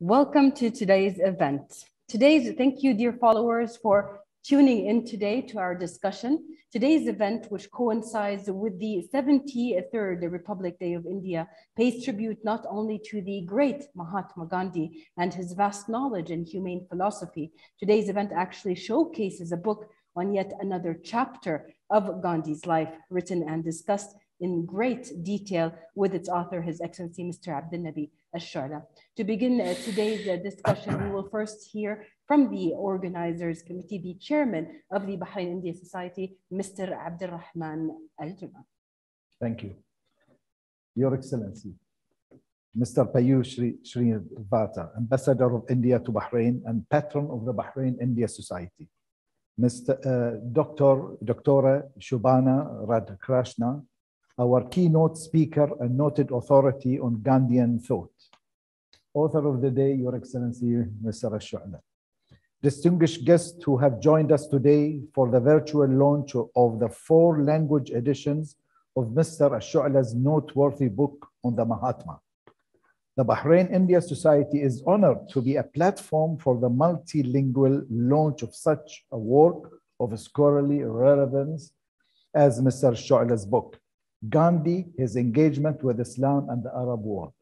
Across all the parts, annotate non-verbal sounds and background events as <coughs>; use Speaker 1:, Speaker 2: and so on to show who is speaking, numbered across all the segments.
Speaker 1: Welcome to today's event. Today's, thank you, dear followers, for tuning in today to our discussion. Today's event, which coincides with the 73rd Republic Day of India, pays tribute not only to the great Mahatma Gandhi and his vast knowledge in humane philosophy. Today's event actually showcases a book on yet another chapter of Gandhi's life, written and discussed in great detail with its author, His Excellency Mr. Abdul Nabi Al-Shu'la. To begin uh, today's uh, discussion, we will first hear from the organizers committee, the chairman of the Bahrain India Society, Mr. Abdul Rahman Al-Juma.
Speaker 2: Thank you. Your Excellency, Mr. Piyush Shrivastava, Ambassador of India to Bahrain and patron of the Bahrain India Society. Mr. Uh, Dr. Dr. Shobhana Radhakrishna, our keynote speaker and noted authority on Gandhian thought. Author of the day, Your Excellency, Mr. Al-Shu'la. Distinguished guests who have joined us today for the virtual launch of the four language editions of Mr. Al-Shu'la's noteworthy book on the Mahatma. The Bahrain India Society is honored to be a platform for the multilingual launch of such a work of scholarly relevance as Mr. Shu'la's book, Gandhi, his engagement with Islam and the Arab world.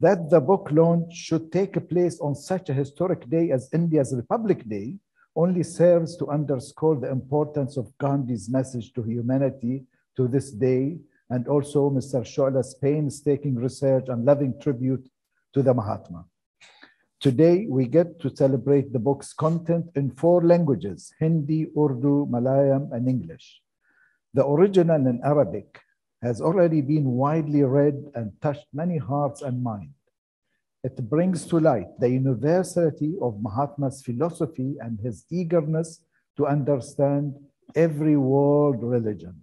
Speaker 2: That the book launch should take place on such a historic day as India's Republic Day only serves to underscore the importance of Gandhi's message to humanity to this day and also Mr. Shu'la's painstaking research and loving tribute to the Mahatma. Today, we get to celebrate the book's content in four languages, Hindi, Urdu, Malayalam, and English. The original in Arabic has already been widely read and touched many hearts and minds. It brings to light the universality of Mahatma's philosophy and his eagerness to understand every world religion.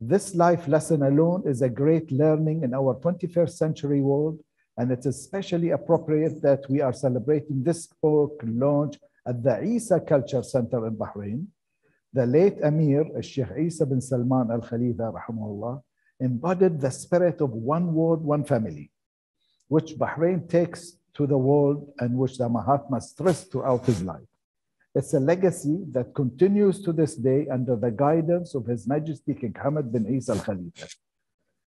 Speaker 2: This life lesson alone is a great learning in our 21st century world, and it's especially appropriate that we are celebrating this book launch at the Isa Culture Center in Bahrain, the late Amir, Sheikh Isa bin Salman al Khalifa, rahimahullah, embodied the spirit of one world, one family, which Bahrain takes to the world and which the Mahatma stressed throughout his life. It's a legacy that continues to this day under the guidance of His Majesty King Hamad bin Isa al Khalifa.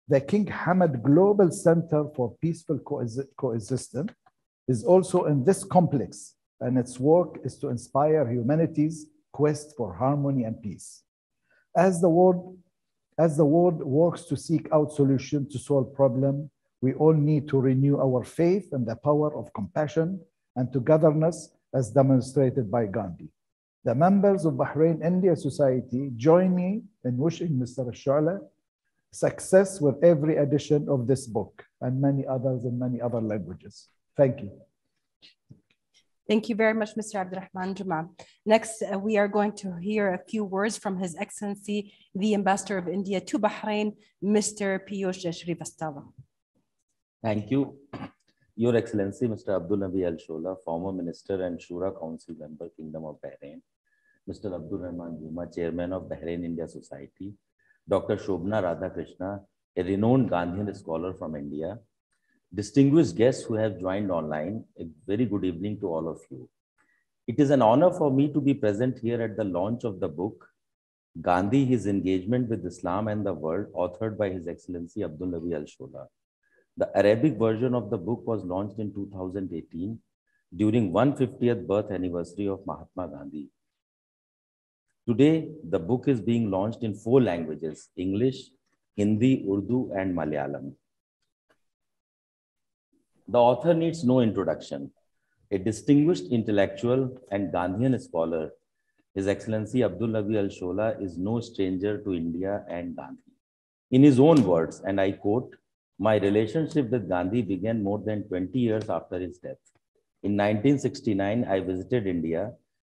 Speaker 2: The King Hamad Global Center for Peaceful Coexistence is also in this complex, and its work is to inspire humanity's quest for harmony and peace. As the world, as the world works to seek out solutions to solve problems, we all need to renew our faith in the power of compassion and togetherness as demonstrated by Gandhi. The members of Bahrain India Society join me in wishing Mr. Shu'la success with every edition of this book and many others in many other languages. Thank you.
Speaker 1: Thank you very much, Mr. Abdurrahman Juma. Next, uh, we are going to hear a few words from His Excellency, the Ambassador of India to Bahrain, Mr. Piyush Shrivastava.
Speaker 3: Thank you. Your Excellency, Mr. Abdul Nabi Al Shola, former Minister and Shura Council member, Kingdom of Bahrain, Mr. Abdul Rahman Juma, Chairman of Bahrain India Society, Dr. Shobhana Radhakrishna, a renowned Gandhian scholar from India, distinguished guests who have joined online, a very good evening to all of you. It is an honor for me to be present here at the launch of the book, Gandhi, His Engagement with Islam and the World, authored by His Excellency Abdul Nabi Al-Shola. The Arabic version of the book was launched in 2018 during 150th birth anniversary of Mahatma Gandhi. Today, the book is being launched in four languages, English, Hindi, Urdu, and Malayalam. The author needs no introduction. A distinguished intellectual and Gandhian scholar, His Excellency Abdul Nabi Al Shola is no stranger to India and Gandhi. In his own words, and I quote, my relationship with Gandhi began more than 20 years after his death. In 1969, I visited India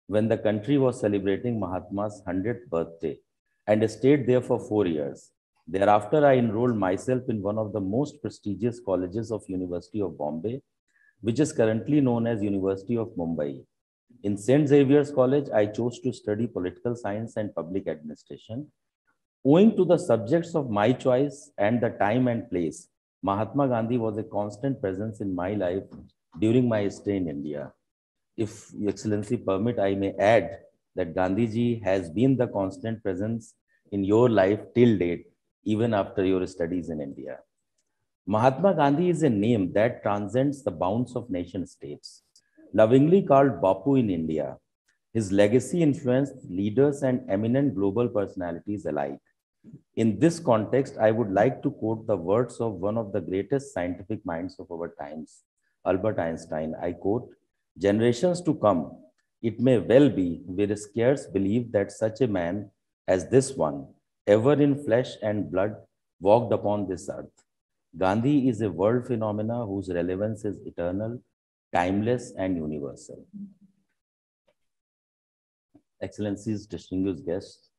Speaker 3: when the country was celebrating Mahatma's 100th birthday and stayed there for four years. Thereafter, I enrolled myself in one of the most prestigious colleges of University of Bombay, which is currently known as University of Mumbai. In St. Xavier's College, I chose to study political science and public administration. Owing to the subjects of my choice and the time and place, Mahatma Gandhi was a constant presence in my life during my stay in India. If Your Excellency permit, I may add that Gandhiji has been the constant presence in your life till date, even after your studies in India. Mahatma Gandhi is a name that transcends the bounds of nation states. Lovingly called Bapu in India, his legacy influenced leaders and eminent global personalities alike. In this context, I would like to quote the words of one of the greatest scientific minds of our times, Albert Einstein. I quote, generations to come, it may well be, we scarce believe that such a man as this one, ever in flesh and blood, walked upon this earth. Gandhi is a world phenomena whose relevance is eternal, timeless, and universal. Excellencies, distinguished guests,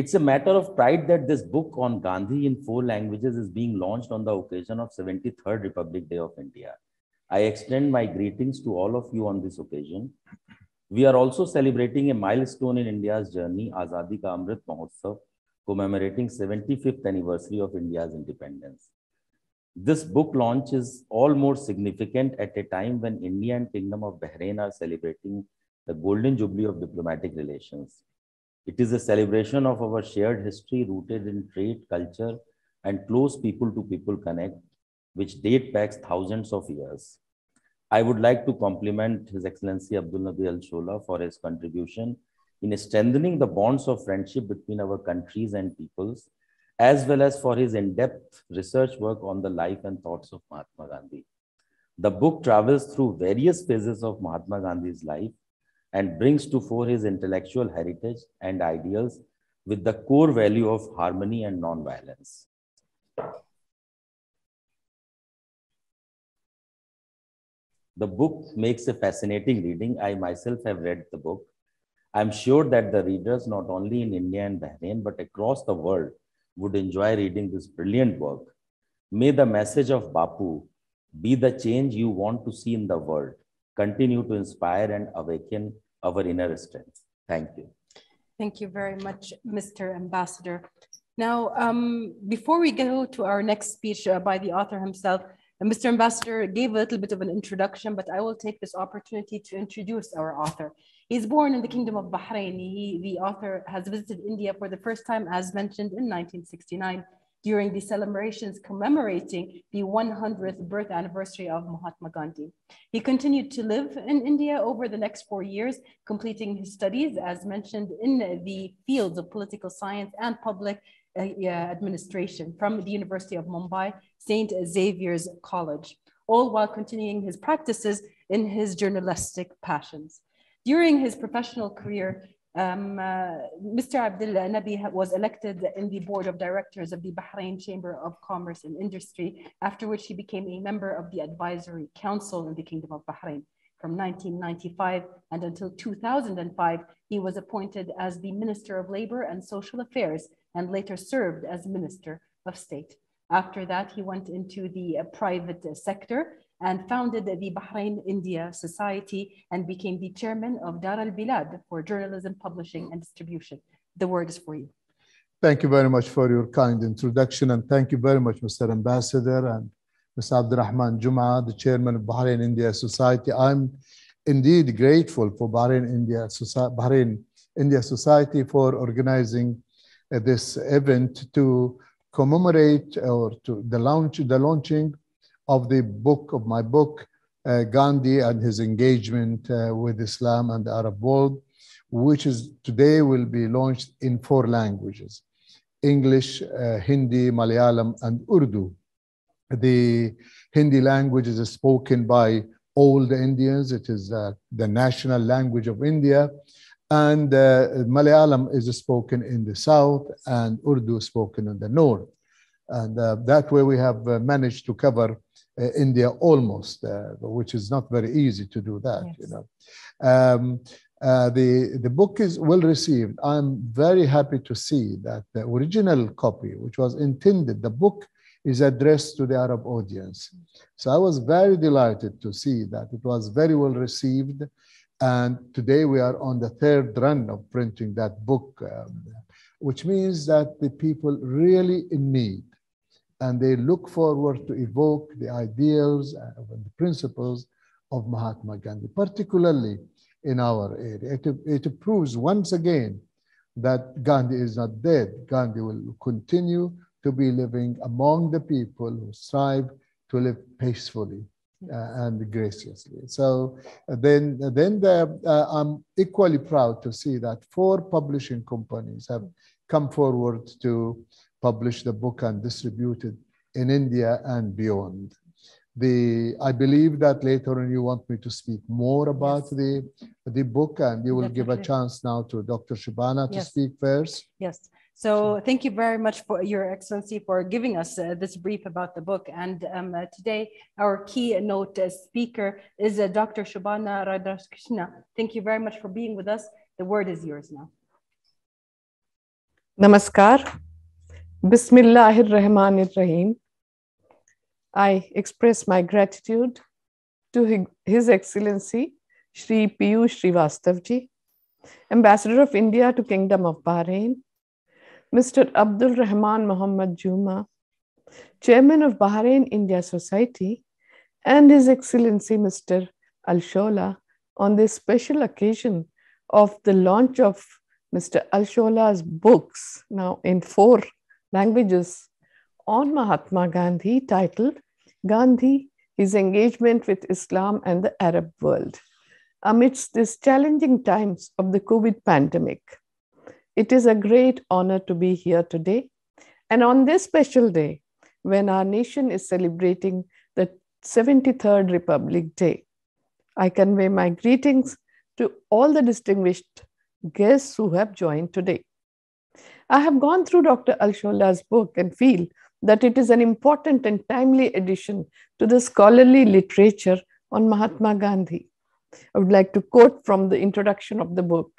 Speaker 3: it's a matter of pride that this book on Gandhi in four languages is being launched on the occasion of 73rd Republic Day of India. I extend my greetings to all of you on this occasion. We are also celebrating a milestone in India's journey, Azadi Ka Amrit Mahotsav, commemorating 75th anniversary of India's independence. This book launch is all more significant at a time when India and Kingdom of Bahrain are celebrating the golden jubilee of diplomatic relations. It is a celebration of our shared history rooted in trade, culture, and close people to people connect, which date back thousands of years. I would like to compliment His Excellency Abdul Nabi Al Shola for his contribution in strengthening the bonds of friendship between our countries and peoples, as well as for his in depth research work on the life and thoughts of Mahatma Gandhi. The book travels through various phases of Mahatma Gandhi's life and brings to fore his intellectual heritage and ideals with the core value of harmony and non-violence. The book makes a fascinating reading. I myself have read the book. I'm sure that the readers, not only in India and Bahrain, but across the world, would enjoy reading this brilliant work. May the message of Bapu be the change you want to see in the world continue to inspire and awaken our inner strength. Thank you.
Speaker 1: Thank you very much, Mr. Ambassador. Now, um, before we go to our next speech uh, by the author himself, uh, Mr. Ambassador gave a little bit of an introduction, but I will take this opportunity to introduce our author. He's born in the Kingdom of Bahrain. He, the author has visited India for the first time, as mentioned, in 1969 during the celebrations commemorating the 100th birth anniversary of Mahatma Gandhi. He continued to live in India over the next four years, completing his studies, as mentioned, in the fields of political science and public uh, administration from the University of Mumbai, St. Xavier's College, all while continuing his practices in his journalistic passions. During his professional career, um, uh, Mr. Abdullah Nabi was elected in the board of directors of the Bahrain Chamber of Commerce and Industry, after which he became a member of the advisory council in the Kingdom of Bahrain. From 1995 and until 2005, he was appointed as the Minister of Labor and Social Affairs and later served as Minister of State. After that, he went into the uh, private sector and founded the Bahrain India Society and became the chairman of Dar al Bilad for journalism, publishing, and distribution. The word is for you.
Speaker 4: Thank you very much for your kind introduction, and thank you very much, Mr. Ambassador and Mr. Abdurrahman Juma, the chairman of Bahrain India Society. I'm indeed grateful for Bahrain India, Society, Bahrain India Society for organizing uh, this event to commemorate or to the launch, the launching of the book, of my book, uh, Gandhi and his engagement uh, with Islam and the Arab world, which is today will be launched in four languages, English, uh, Hindi, Malayalam, and Urdu. The Hindi language is spoken by all the Indians. It is uh, the national language of India. And uh, Malayalam is spoken in the south and Urdu spoken in the north. And uh, that way we have managed to cover India almost, uh, which is not very easy to do that, yes. you know. Um, uh, the, the book is well received. I'm very happy to see that the original copy, which was intended, the book is addressed to the Arab audience. So I was very delighted to see that it was very well received. And today we are on the third run of printing that book, um, which means that the people really in need and they look forward to evoke the ideals and the principles of Mahatma Gandhi, particularly in our area. It, it proves once again that Gandhi is not dead. Gandhi will continue to be living among the people who strive to live peacefully uh, and graciously. So then, then the, uh, I'm equally proud to see that four publishing companies have come forward to publish the book and distribute it in India and beyond. The, I believe that later on you want me to speak more about yes. the, the book and you will Definitely. give a chance now to Dr. Shobhana to yes. speak first.
Speaker 1: Yes. So thank you very much for your excellency for giving us uh, this brief about the book. And um, uh, today our keynote uh, speaker is uh, Dr. Shobhana Radhakrishna. Thank you very much for being with us. The word is yours now.
Speaker 5: Namaskar. Bismillahir Rahmanir Rahim. I express my gratitude to His Excellency Sri Piyush Srivastavji, Ambassador of India to Kingdom of Bahrain, Mr. Abdul Rahman Muhammad Juma, Chairman of Bahrain India Society, and His Excellency Mr. Al Shola on this special occasion of the launch of Mr. Al Shola's books, now in four languages, on Mahatma Gandhi, titled Gandhi, His Engagement with Islam and the Arab World, amidst these challenging times of the COVID pandemic. It is a great honor to be here today. And on this special day, when our nation is celebrating the 73rd Republic Day, I convey my greetings to all the distinguished guests who have joined today. I have gone through Dr. Al-Shola's book and feel that it is an important and timely addition to the scholarly literature on Mahatma Gandhi. I would like to quote from the introduction of the book.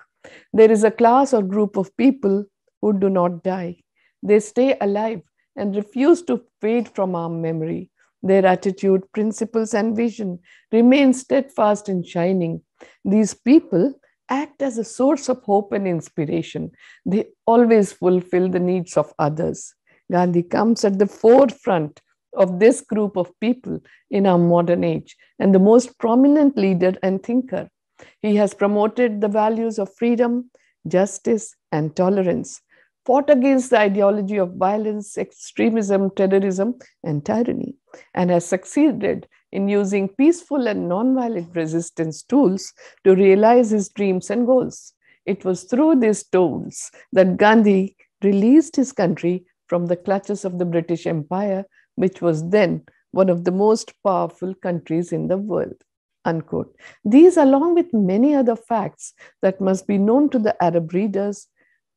Speaker 5: There is a class or group of people who do not die. They stay alive and refuse to fade from our memory. Their attitude, principles, and vision remain steadfast and shining. These people act as a source of hope and inspiration. They always fulfill the needs of others. Gandhi comes at the forefront of this group of people in our modern age and the most prominent leader and thinker. He has promoted the values of freedom, justice, and tolerance, fought against the ideology of violence, extremism, terrorism, and tyranny, and has succeeded in using peaceful and nonviolent resistance tools to realize his dreams and goals. It was through these tools that Gandhi released his country from the clutches of the British Empire, which was then one of the most powerful countries in the world. Unquote. These, along with many other facts that must be known to the Arab readers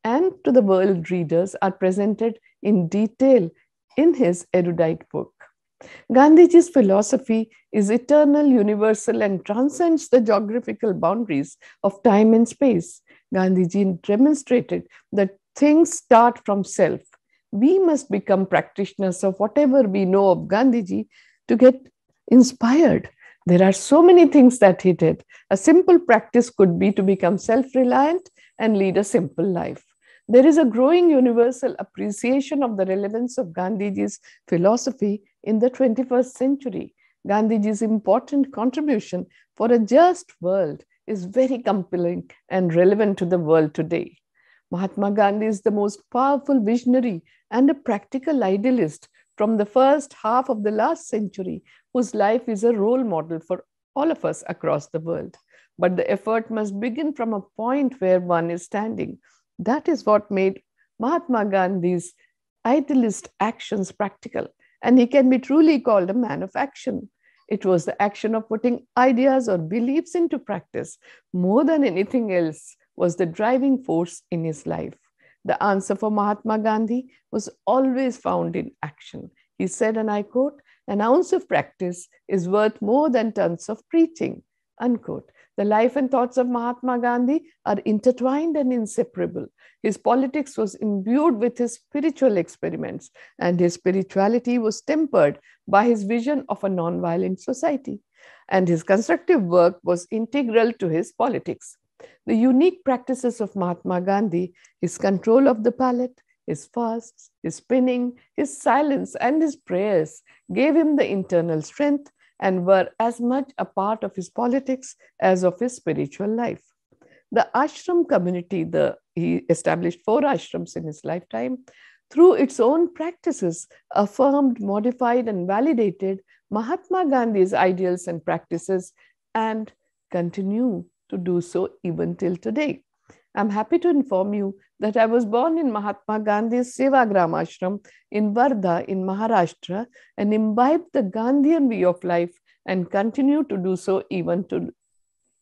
Speaker 5: and to the world readers, are presented in detail in his erudite book. Gandhiji's philosophy is eternal, universal, and transcends the geographical boundaries of time and space. Gandhiji demonstrated that things start from self. We must become practitioners of whatever we know of Gandhiji to get inspired there are so many things that he did. A simple practice could be to become self reliant and lead a simple life. There is a growing universal appreciation of the relevance of Gandhiji's philosophy in the 21st century. Gandhiji's important contribution for a just world is very compelling and relevant to the world today. Mahatma Gandhi is the most powerful visionary and a practical idealist from the first half of the last century, whose life is a role model for all of us across the world. But the effort must begin from a point where one is standing. That is what made Mahatma Gandhi's idealist actions practical, and he can be truly called a man of action. It was the action of putting ideas or beliefs into practice more than anything else was the driving force in his life. The answer for Mahatma Gandhi was always found in action. He said, and I quote, an ounce of practice is worth more than tons of preaching, unquote. The life and thoughts of Mahatma Gandhi are intertwined and inseparable. His politics was imbued with his spiritual experiments, and his spirituality was tempered by his vision of a non-violent society. And his constructive work was integral to his politics. The unique practices of Mahatma Gandhi, his control of the palate, his fasts, his spinning, his silence, and his prayers gave him the internal strength and were as much a part of his politics as of his spiritual life. The ashram community, the, he established four ashrams in his lifetime, through its own practices, affirmed, modified, and validated Mahatma Gandhi's ideals and practices and continue to do so even till today. I'm happy to inform you that I was born in Mahatma Gandhi's Sevagram Ashram in Wardha in Maharashtra and imbibed the Gandhian way of life and continue to do so even to,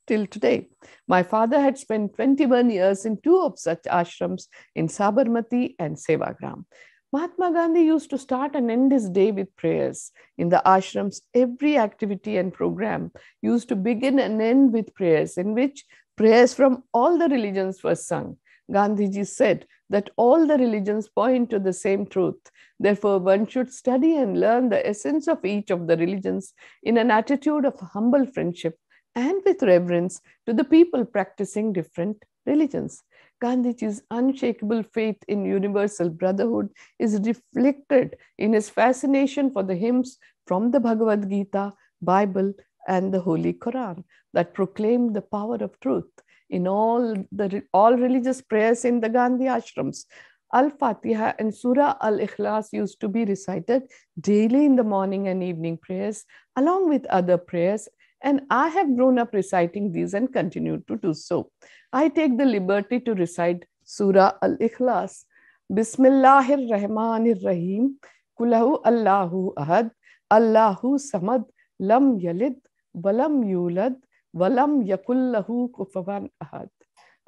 Speaker 5: till today. My father had spent 21 years in two of such ashrams in Sabarmati and Sevagram. Mahatma Gandhi used to start and end his day with prayers. In the ashrams, every activity and program used to begin and end with prayers, in which prayers from all the religions were sung. Gandhiji said that all the religions point to the same truth. Therefore, one should study and learn the essence of each of the religions in an attitude of humble friendship and with reverence to the people practicing different religions. Gandhiji's unshakable faith in universal brotherhood is reflected in his fascination for the hymns from the Bhagavad Gita, Bible, and the Holy Quran that proclaim the power of truth. In all the all religious prayers in the Gandhi ashrams, Al-Fatiha and Surah Al-Ikhlas used to be recited daily in the morning and evening prayers, along with other prayers and I have grown up reciting these and continue to do so. I take the liberty to recite Surah Al Ikhlas. Bismillahir Rahmanir Rahim. Kulahu Allahu Ahad. Allahu Samad. Lam Yalid. Walam Yulad. Walam Yakullahu Kufavan Ahad.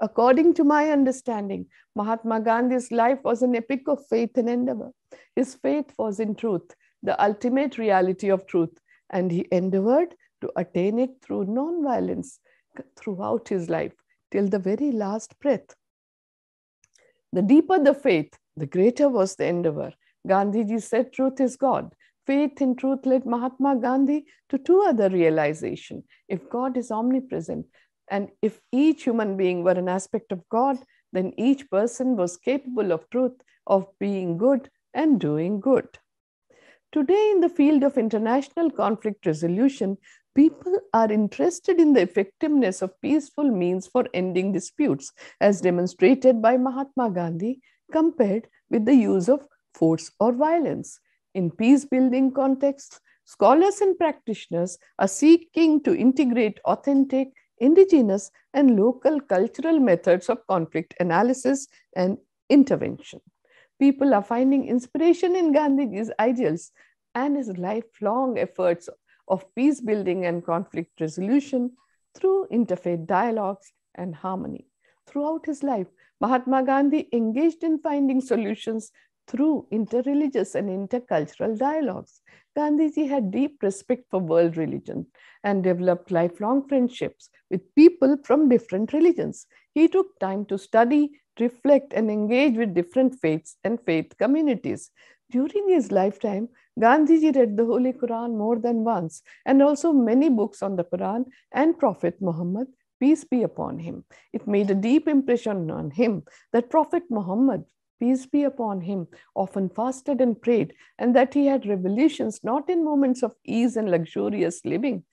Speaker 5: According to my understanding, Mahatma Gandhi's life was an epic of faith and endeavor. His faith was in truth, the ultimate reality of truth, and he endeavored to attain it through non-violence throughout his life till the very last breath. The deeper the faith, the greater was the endeavor. Gandhiji said truth is God. Faith in truth led Mahatma Gandhi to two other realization. If God is omnipresent, and if each human being were an aspect of God, then each person was capable of truth, of being good and doing good. Today, in the field of international conflict resolution, people are interested in the effectiveness of peaceful means for ending disputes, as demonstrated by Mahatma Gandhi, compared with the use of force or violence. In peace building contexts, scholars and practitioners are seeking to integrate authentic, indigenous, and local cultural methods of conflict analysis and intervention. People are finding inspiration in Gandhiji's ideals and his lifelong efforts of peace building and conflict resolution through interfaith dialogues and harmony. Throughout his life, Mahatma Gandhi engaged in finding solutions through interreligious and intercultural dialogues. Gandhiji had deep respect for world religion and developed lifelong friendships with people from different religions. He took time to study, reflect, and engage with different faiths and faith communities. During his lifetime, Gandhiji read the Holy Quran more than once and also many books on the Quran and Prophet Muhammad, peace be upon him. It made a deep impression on him that Prophet Muhammad, peace be upon him, often fasted and prayed, and that he had revelations not in moments of ease and luxurious living,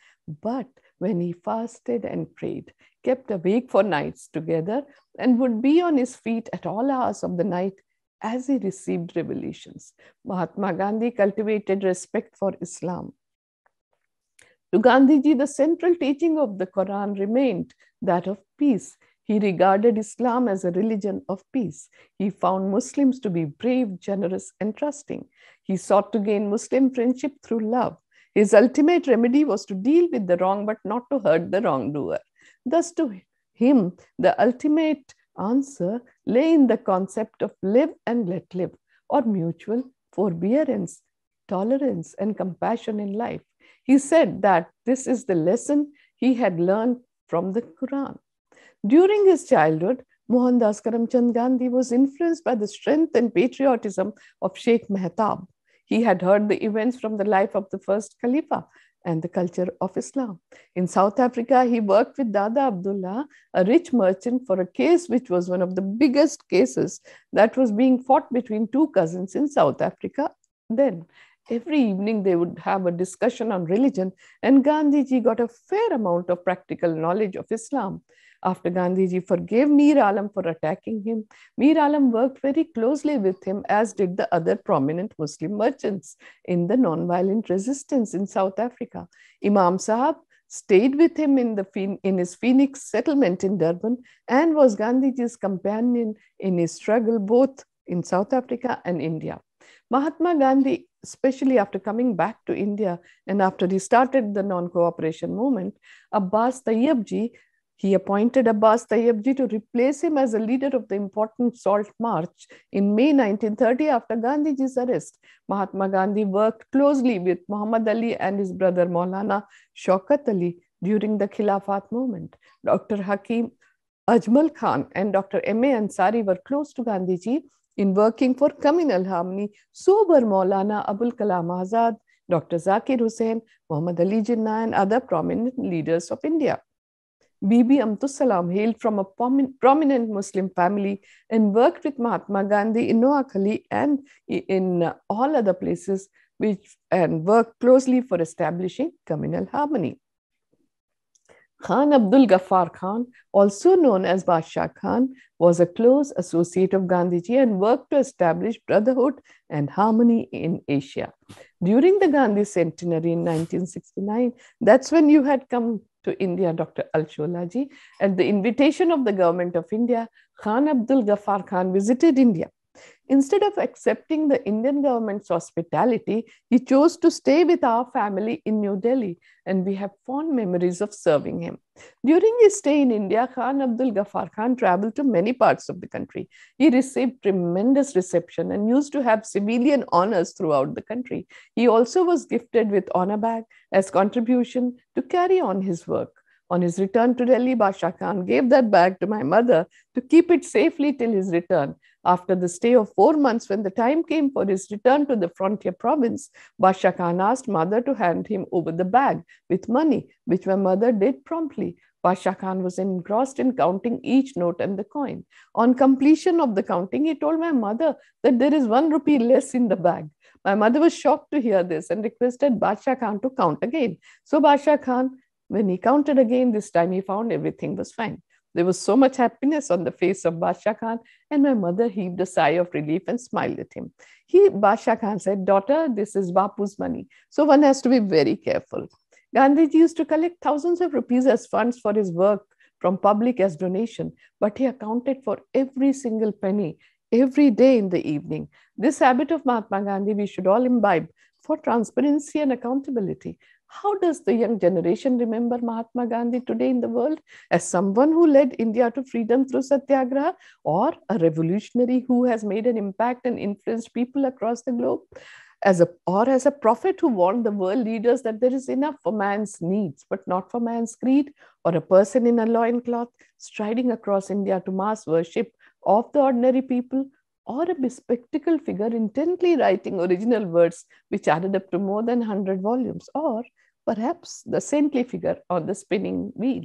Speaker 5: but when he fasted and prayed, kept awake for nights together, and would be on his feet at all hours of the night as he received revelations. Mahatma Gandhi cultivated respect for Islam. To Gandhiji, the central teaching of the Quran remained that of peace. He regarded Islam as a religion of peace. He found Muslims to be brave, generous, and trusting. He sought to gain Muslim friendship through love. His ultimate remedy was to deal with the wrong but not to hurt the wrongdoer. Thus, to him, the ultimate answer lay in the concept of live and let live or mutual forbearance, tolerance, and compassion in life. He said that this is the lesson he had learned from the Quran. During his childhood, Mohandas Karamchand Gandhi was influenced by the strength and patriotism of Sheikh Mehtab. He had heard the events from the life of the first Khalifa and the culture of Islam. In South Africa, he worked with Dada Abdullah, a rich merchant, for a case which was one of the biggest cases that was being fought between two cousins in South Africa then. Every evening they would have a discussion on religion, and Gandhiji got a fair amount of practical knowledge of Islam. After Gandhiji forgave Mir Alam for attacking him, Mir Alam worked very closely with him, as did the other prominent Muslim merchants in the non-violent resistance in South Africa. Imam Sahab stayed with him in, the, in his Phoenix settlement in Durban and was Gandhiji's companion in his struggle both in South Africa and India. Mahatma Gandhi, especially after coming back to India and after he started the non-cooperation movement, Abbas Tayyabji he appointed Abbas Tayyabji to replace him as a leader of the important Salt March in May 1930 after Gandhiji's arrest. Mahatma Gandhi worked closely with Muhammad Ali and his brother Maulana Shaukat Ali during the Khilafat movement. Dr. Hakim Ajmal Khan and Dr. M.A. Ansari were close to Gandhiji in working for communal harmony. So were Maulana Abul Kalam Azad, Dr. Zakir Hussain, Muhammad Ali Jinnah, and other prominent leaders of India. Bibi Amtussalam hailed from a prominent Muslim family and worked with Mahatma Gandhi in Noakhali and in all other places which and worked closely for establishing communal harmony. Khan Abdul Ghaffar Khan, also known as Badshah Khan, was a close associate of Gandhiji and worked to establish brotherhood and harmony in Asia. During the Gandhi centenary in 1969, that's when you had come to India, Dr. Alsholaji. At the invitation of the government of India, Khan Abdul Ghaffar Khan visited India. Instead of accepting the Indian government's hospitality, he chose to stay with our family in New Delhi, and we have fond memories of serving him. During his stay in India, Khan Abdul Ghaffar Khan traveled to many parts of the country. He received tremendous reception and used to have civilian honors throughout the country. He also was gifted with honor bag as contribution to carry on his work. On his return to Delhi, Badshah Khan gave that bag to my mother to keep it safely till his return. After the stay of four months, when the time came for his return to the frontier province, Badshah Khan asked mother to hand him over the bag with money, which my mother did promptly. Badshah Khan was engrossed in counting each note and the coin. On completion of the counting, he told my mother that there is one rupee less in the bag. My mother was shocked to hear this and requested Badshah Khan to count again. So Badshah Khan when he counted again, this time he found everything was fine. There was so much happiness on the face of Badshah Khan, and my mother heaved a sigh of relief and smiled at him. He, Badshah Khan said, Daughter, this is Bapu's money, so one has to be very careful. Gandhiji used to collect thousands of rupees as funds for his work from public as donation, but he accounted for every single penny every day in the evening. This habit of Mahatma Gandhi we should all imbibe for transparency and accountability. How does the young generation remember Mahatma Gandhi today in the world? As someone who led India to freedom through Satyagraha or a revolutionary who has made an impact and influenced people across the globe? As a, or as a prophet who warned the world leaders that there is enough for man's needs, but not for man's greed, or a person in a loincloth striding across India to mass worship of the ordinary people or a bespectacled figure intently writing original words which added up to more than 100 volumes, or perhaps the saintly figure on the spinning wheel.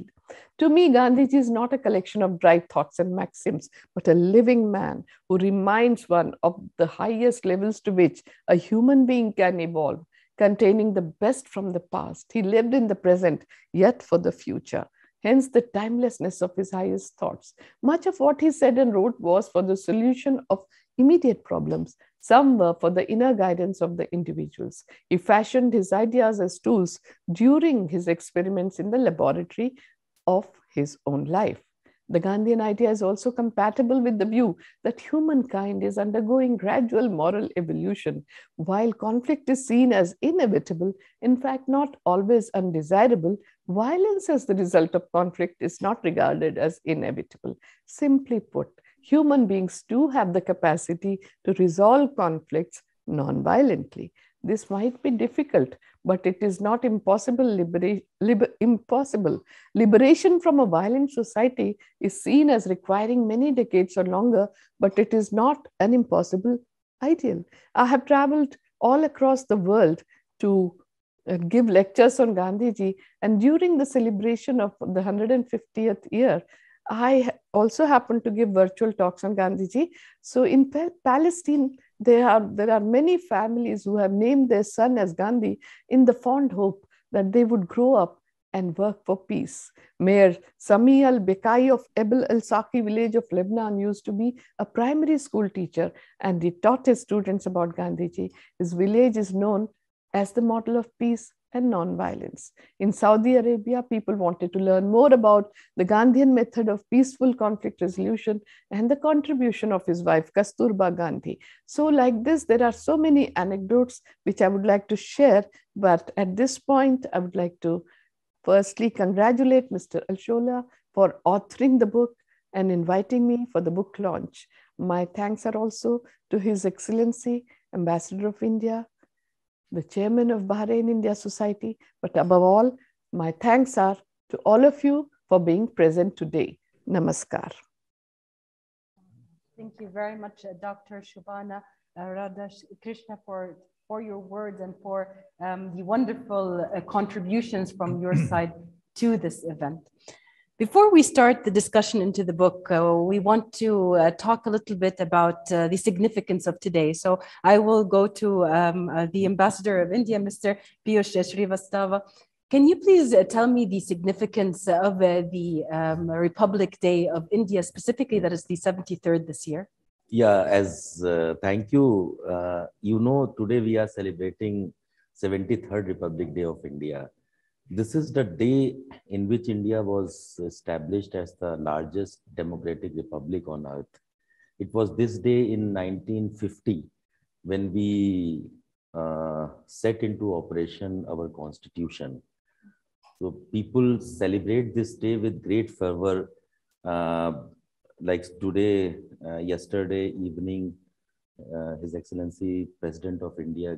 Speaker 5: To me, Gandhiji is not a collection of dry thoughts and maxims, but a living man who reminds one of the highest levels to which a human being can evolve, containing the best from the past. He lived in the present, yet for the future hence the timelessness of his highest thoughts. Much of what he said and wrote was for the solution of immediate problems. Some were for the inner guidance of the individuals. He fashioned his ideas as tools during his experiments in the laboratory of his own life. The Gandhian idea is also compatible with the view that humankind is undergoing gradual moral evolution. While conflict is seen as inevitable, in fact, not always undesirable, violence as the result of conflict is not regarded as inevitable. Simply put, human beings do have the capacity to resolve conflicts non-violently. This might be difficult, but it is not impossible. Libera liber impossible. Liberation from a violent society is seen as requiring many decades or longer, but it is not an impossible ideal. I have traveled all across the world to uh, give lectures on Gandhiji. And during the celebration of the 150th year, I also happened to give virtual talks on Gandhiji. So in pa Palestine, there are, there are many families who have named their son as Gandhi in the fond hope that they would grow up and work for peace. Mayor Sami al Bekai of Ebel al Saki village of Lebanon used to be a primary school teacher and he taught his students about Gandhiji. His village is known as the model of peace and non-violence. In Saudi Arabia, people wanted to learn more about the Gandhian method of peaceful conflict resolution and the contribution of his wife, Kasturba Gandhi. So like this, there are so many anecdotes which I would like to share, but at this point, I would like to firstly congratulate Mr. Alshola for authoring the book and inviting me for the book launch. My thanks are also to His Excellency, Ambassador of India, the chairman of Bahrain India Society, but above all, my thanks are to all of you for being present today. Namaskar.
Speaker 1: Thank you very much, uh, Dr. Shobhana uh, Radhash Krishna, for, for your words and for um, the wonderful uh, contributions from your <clears throat> side to this event. Before we start the discussion into the book, uh, we want to uh, talk a little bit about uh, the significance of today. So I will go to um, uh, the ambassador of India, Mr. Piyush Srivastava. Can you please uh, tell me the significance of uh, the um, Republic Day of India, specifically that is the 73rd this year?
Speaker 3: Yeah, as thank you. you know, today we are celebrating 73rd Republic Day of India. This is the day in which India was established as the largest democratic republic on earth. It was this day in 1950 when we uh, set into operation our constitution. So people celebrate this day with great fervor. Uh, like today, uh, yesterday evening, uh, His Excellency President of India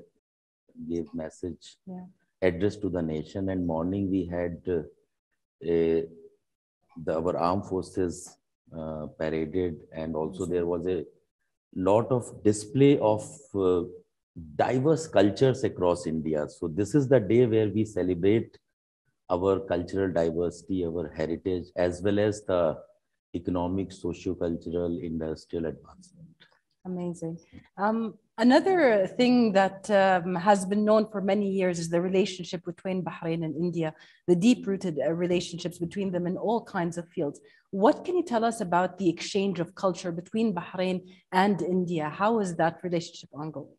Speaker 3: gave message yeah address to the nation. And morning we had uh, a, the, our armed forces uh, paraded, and also there was a lot of display of uh, diverse cultures across India. So this is the day where we celebrate our cultural diversity, our heritage, as well as the economic, socio-cultural, industrial advancement.
Speaker 1: Amazing. Um, Another thing that um, has been known for many years is the relationship between Bahrain and India, the deep rooted uh, relationships between them in all kinds of fields. What can you tell us about the exchange of culture between Bahrain and India? How is that relationship ongoing?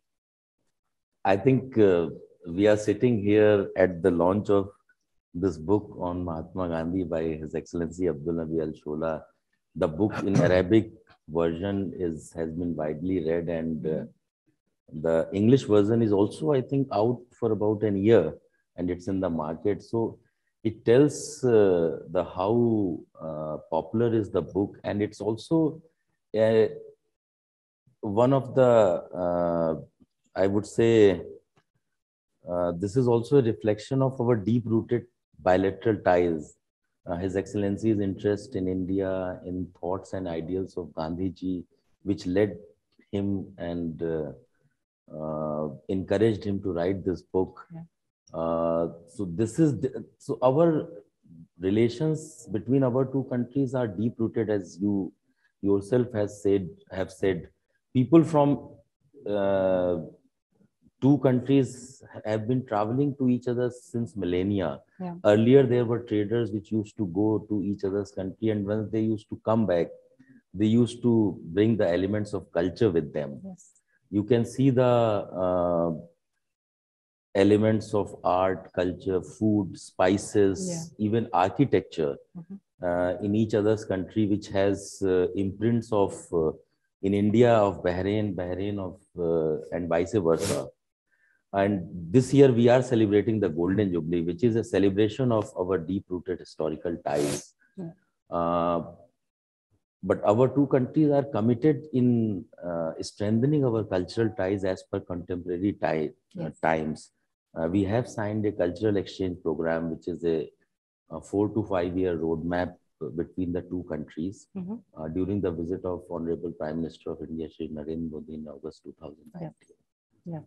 Speaker 3: I think uh, we are sitting here at the launch of this book on Mahatma Gandhi by His Excellency Abdul Nabi Al Shola. The book in <coughs> Arabic version is has been widely read and uh, the English version is also, I think, out for about an year and it's in the market. So it tells uh, the how uh, popular is the book and it's also uh, one of the, uh, I would say, uh, this is also a reflection of our deep-rooted bilateral ties. His Excellency's interest in India, in thoughts and ideals of Gandhiji, which led him and uh, encouraged him to write this book. Yeah. Uh, so this is the, so our relations between our two countries are deep rooted, as you yourself has said have said. People from uh, two countries have been traveling to each other since millennia. Yeah. Earlier, there were traders which used to go to each other's country, and when they used to come back, they used to bring the elements of culture with them. Yes you can see the uh, elements of art, culture, food, spices, yeah. even architecture mm-hmm. uh, in each other's country, which has uh, imprints of uh, in India of Bahrain, Bahrain of uh, and vice versa. And this year we are celebrating the Golden Jubilee, which is a celebration of our deep-rooted historical ties. Yeah. Uh, but our two countries are committed in uh, strengthening our cultural ties as per contemporary tie, uh, yes. uh, times. we have signed a cultural exchange program, which is a, a four to five year roadmap between the two countries mm-hmm. uh, during the visit of Honorable Prime Minister of India, Shri Narendra Modi in August 2019.
Speaker 1: Yeah. yeah.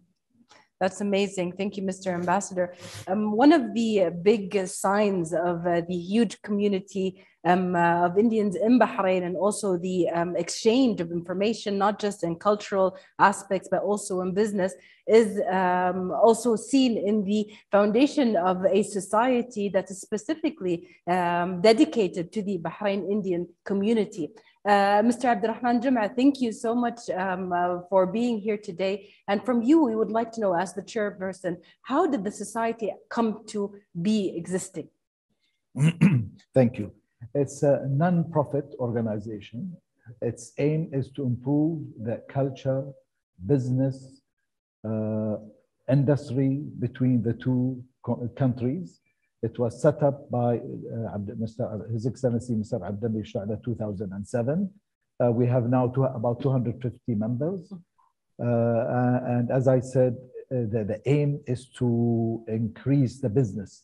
Speaker 1: That's amazing. Thank you, Mr. Ambassador. Um, one of the big signs of uh, the huge community um, uh, of Indians in Bahrain and also the um, exchange of information, not just in cultural aspects, but also in business, is um, also seen in the foundation of a society that is specifically um, dedicated to the Bahrain Indian community. Uh, Mr. Abdurrahman Jum'a, thank you so much um, uh, for being here today. And from you, we would like to know, as the chairperson, how did the society come to be existing? <clears throat>
Speaker 2: Thank you. It's a non-profit organization. Its aim is to improve the culture, business, uh, industry between the two countries. It was set up by uh, Mr. His Excellency Mr. Abdullah Sha'la 2007. Uh, we have now two, about 250 members. Uh, and as I said, uh, the, the aim is to increase the business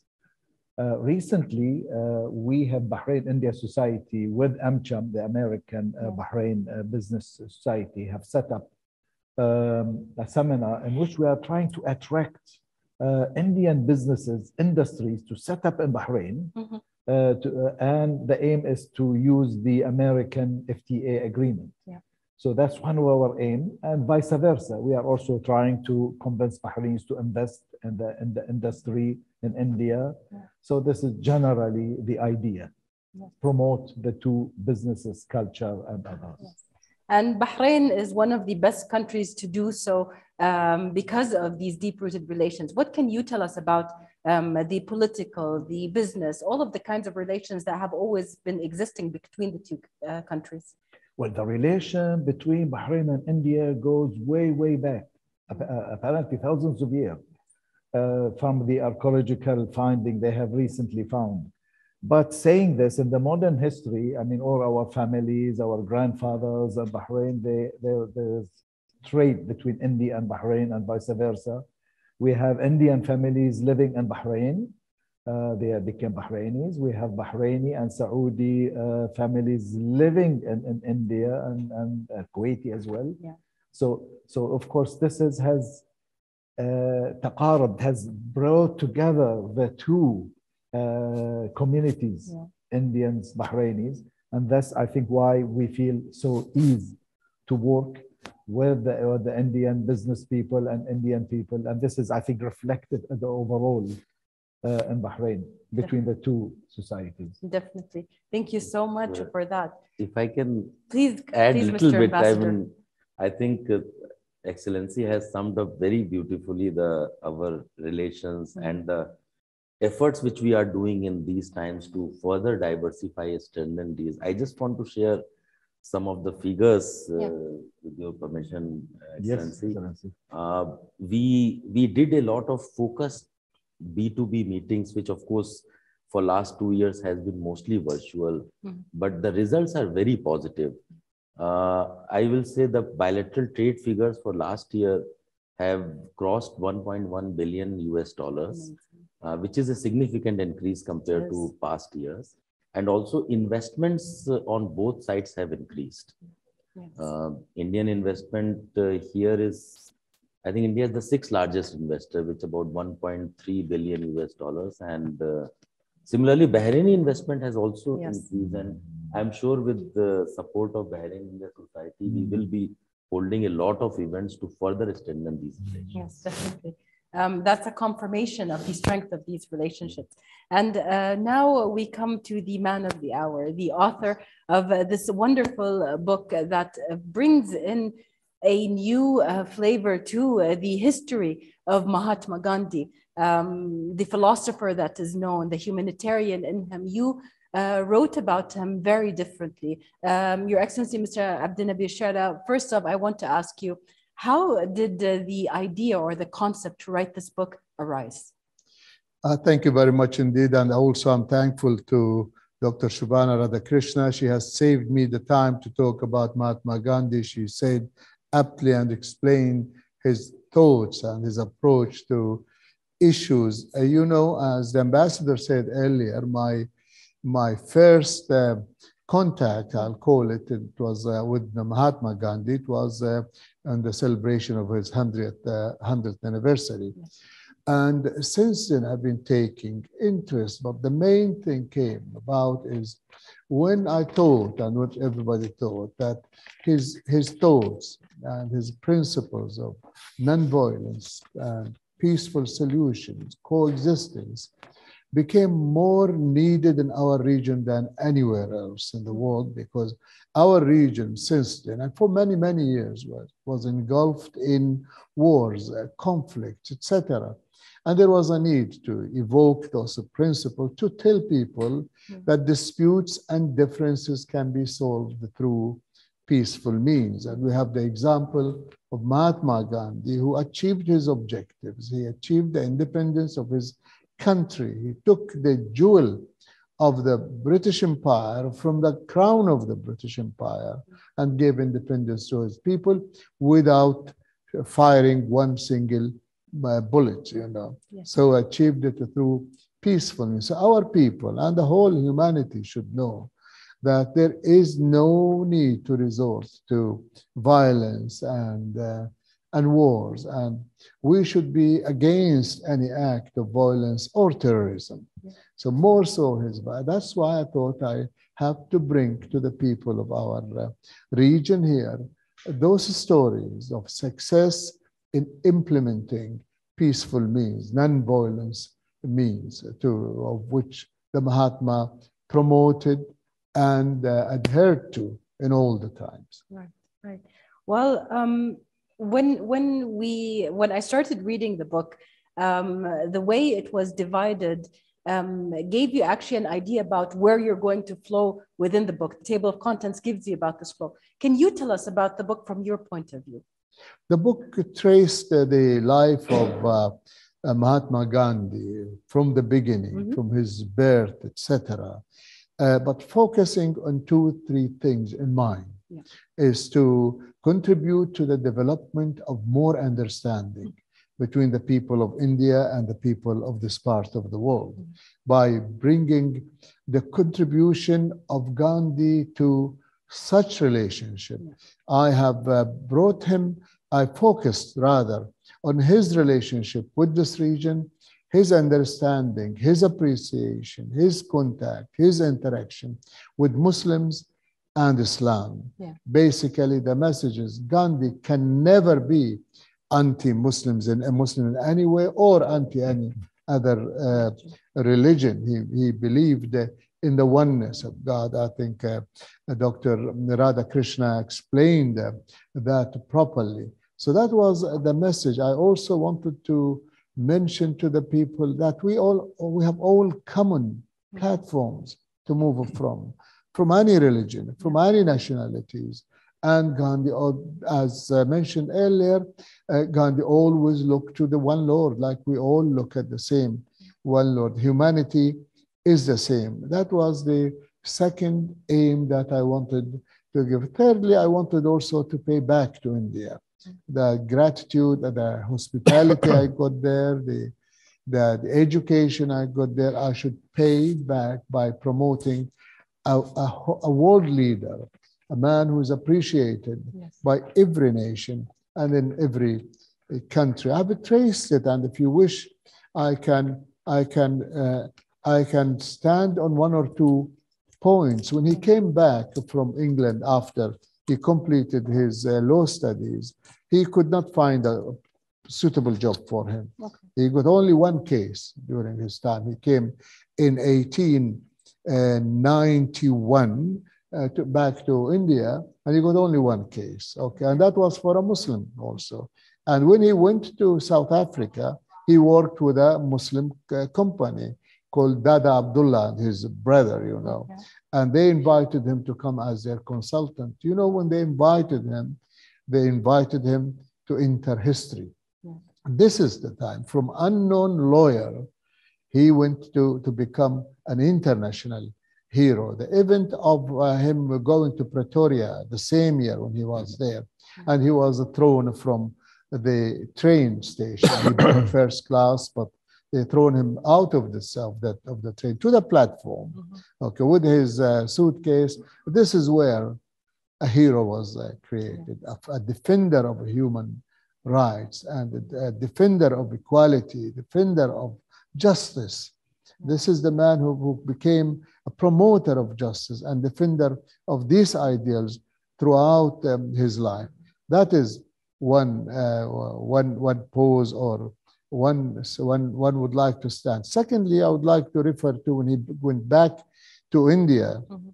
Speaker 2: uh, recently, uh, we have Bahrain India Society with AmCham, the American uh, Bahrain uh, Business Society, have set up um, a seminar in which we are trying to attract uh, Indian businesses, industries to set up in Bahrain. Mm -hmm. to, and the aim is to use the American FTA agreement. Yeah. So that's one of our aim, and vice versa. We are also trying to convince Bahrainis to invest in the in the industry in India. Yeah. So this is generally the idea. Yes. Promote the two businesses, culture and others. Yes.
Speaker 1: And Bahrain is one of the best countries to do so um, because of these deep-rooted relations. What can you tell us about um, the political, the business, all of the kinds of relations that have always been existing between the two uh, countries?
Speaker 2: Well, the relation between Bahrain and India goes way, way back, uh, apparently thousands of years uh, from the archaeological finding they have recently found. But saying this, in the modern history, I mean, all our families, our grandfathers in Bahrain, they, they, there's trade between India and Bahrain and vice versa. We have Indian families living in Bahrain. Uh, they became Bahrainis. We have Bahraini and Saudi uh, families living in, in India and, and uh, Kuwaiti as well. Yeah. So, so of course, this is, has uh, has brought together the two uh, communities, yeah. Indians, Bahrainis, and that's I think why we feel so easy to work with the, with the Indian business people and Indian people, and this is I think reflected in the overall uh, in Bahrain between the two societies.
Speaker 1: Definitely. Thank you so much for that.
Speaker 3: If I can
Speaker 1: please
Speaker 3: add
Speaker 1: a
Speaker 3: little Mr. bit, I mean, I think uh, Excellency has summed up very beautifully the our relations mm -hmm. and the efforts which we are doing in these times to further diversify strengthen these. I just want to share some of the figures uh, yeah. with your permission, Excellency. Yes, uh, we we did a lot of focused B2B meetings, which of course for last two years has been mostly virtual, mm but the results are very positive. Uh, I will say the bilateral trade figures for last year have crossed 1.1 billion US dollars, uh, which is a significant increase compared yes. to past years. And also investments uh, on both sides have increased. Yes. Uh, Indian investment uh, here is, I think India is the sixth largest investor, which about 1.3 billion US dollars. And uh, similarly, Bahraini investment has also yes. increased. And I'm sure with the support of Bahrain India Society, we will be holding a lot of events to further strengthen these relations.
Speaker 1: Yes, definitely. Um, that's a confirmation of the strength of these relationships. And uh, now we come to the man of the hour, the author of uh, this wonderful uh, book that uh, brings in a new uh, flavor to uh, the history of Mahatma Gandhi, um, the philosopher that is known, the humanitarian in him. You uh, wrote about him very differently. Um, Your Excellency, Mr. Abdulnabi Shoala, first off, I want to ask you, how did uh, the idea or the concept to write this book arise?
Speaker 4: Uh, thank you very much indeed. And also I'm thankful to Dr. Shobhana Radhakrishna. She has saved me the time to talk about Mahatma Gandhi. She said aptly and explained his thoughts and his approach to issues. Uh, you know, as the ambassador said earlier, my my first uh, contact, I'll call it, it was uh, with Mahatma Gandhi. It was uh, on the celebration of his 100th, uh, 100th anniversary.
Speaker 1: Yes.
Speaker 4: And since then, I've been taking interest. But the main thing came about is when I thought, and what everybody thought, that his, his thoughts and his principles of nonviolence and peaceful solutions, coexistence, became more needed in our region than anywhere else in the world because our region since then and for many many years was, was engulfed in wars uh, conflicts etc and there was a need to evoke those principles to tell people
Speaker 1: Mm.
Speaker 4: that disputes and differences can be solved through peaceful means. And we have the example of Mahatma Gandhi, who achieved his objectives. He achieved the independence of his country. He took the jewel of the British Empire from the crown of the British Empire and gave independence to his people without firing one single uh, bullet, you know.
Speaker 1: Yes.
Speaker 4: So achieved it through peacefulness. So our people and the whole humanity should know that there is no need to resort to violence and uh, and wars, and we should be against any act of violence or terrorism.
Speaker 1: Yeah.
Speaker 4: So more so his. That's why I thought I have to bring to the people of our uh, region here those stories of success in implementing peaceful means, non-violence means, to of which the Mahatma promoted and uh, adhered to in all the times.
Speaker 1: Right, right. Well, um, when when we when I started reading the book, um, the way it was divided um, gave you actually an idea about where you're going to flow within the book. The table of contents gives you about this flow. Can you tell us about the book from your point of view?
Speaker 4: The book traced uh, the life of uh, uh, Mahatma Gandhi from the beginning,
Speaker 1: Mhm.
Speaker 4: from his birth, etc. Uh, but focusing on two, three things in mind
Speaker 1: Yeah.
Speaker 4: is to contribute to the development of more understanding between the people of India and the people of this part of the world
Speaker 1: Mhm.
Speaker 4: by bringing the contribution of Gandhi to such relationship. I have uh, brought him, I focused rather on his relationship with this region, his understanding, his appreciation, his contact, his interaction with Muslims and Islam.
Speaker 1: Yeah.
Speaker 4: Basically, the message is Gandhi can never be anti-Muslims in a Muslim in any way or anti any other uh, religion. He, he believed in the oneness of God. I think uh, Dr. Radhakrishna explained uh, that properly. So that was the message. I also wanted to mention to the people that we all we have all common platforms to move from, from any religion, from any nationalities. And Gandhi, uh, as uh, mentioned earlier, uh, Gandhi always looked to the one Lord, like we all look at the same one Lord. Humanity is the same. That was the second aim that I wanted to give. Thirdly, I wanted also to pay back to India. The gratitude, the hospitality I got there, the, the, the education I got there, I should pay back by promoting a, a, a world leader, a man who is appreciated
Speaker 1: yes.
Speaker 4: by every nation and in every eh, country. I've traced it, and if you wish, I can, I can, uh, I can stand on one or two points. When he came back from England after he completed his uh, law studies, he could not find a suitable job for him.
Speaker 1: Okay.
Speaker 4: He got only one case during his time. He came in 18. 91 uh, to, back to India, and he got only one case. Okay, and that was for a Muslim also. And when he went to South Africa, he worked with a Muslim uh, company called Dada Abdullah and his brother, you know.
Speaker 1: Okay.
Speaker 4: And they invited him to come as their consultant. You know, when they invited him, they invited him to enter history.
Speaker 1: Yeah.
Speaker 4: This is the time from unknown lawyer he went to, to become an international hero. The event of uh, him going to Pretoria the same year when he was there, and he was thrown from the train station. He <coughs> first class, but they thrown him out of the of the of the train to the platform.
Speaker 1: Mhm.
Speaker 4: Okay, with his uh, suitcase. This is where a hero was uh, created, a, a defender of human rights and a, a defender of equality, defender of justice. This is the man who, who became a promoter of justice and defender of these ideals throughout um, his life. That is one, uh, one, one pose or one, one, one would like to stand. Secondly, I would like to refer to when he went back to India.
Speaker 1: Mhm.